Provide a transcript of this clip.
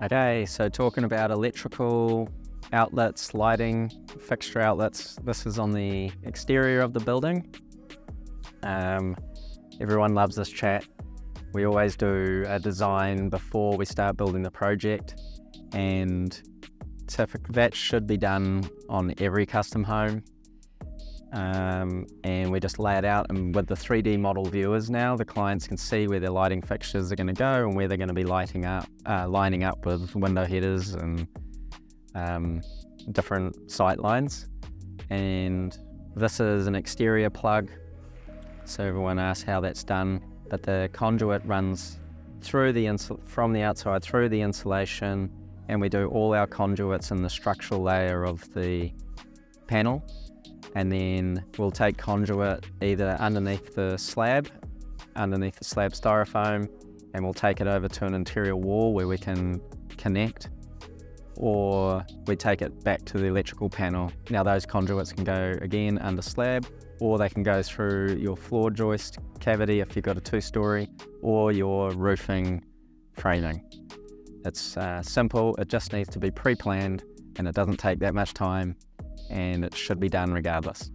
Okay, so talking about electrical outlets, lighting, fixture outlets, this is on the exterior of the building. Um, everyone loves this chat. We always do a design before we start building the project and that should be done on every custom home. Um, and we just lay it out and with the 3D model viewers now, the clients can see where their lighting fixtures are going to go and where they're going to be lighting up, uh, lining up with window headers and um, different sight lines. And this is an exterior plug. So everyone asks how that's done, but the conduit runs through the from the outside through the insulation and we do all our conduits in the structural layer of the panel and then we'll take conduit either underneath the slab, underneath the slab styrofoam, and we'll take it over to an interior wall where we can connect, or we take it back to the electrical panel. Now those conduits can go again under slab, or they can go through your floor joist cavity if you've got a two-story, or your roofing framing. It's uh, simple, it just needs to be pre-planned and it doesn't take that much time and it should be done regardless.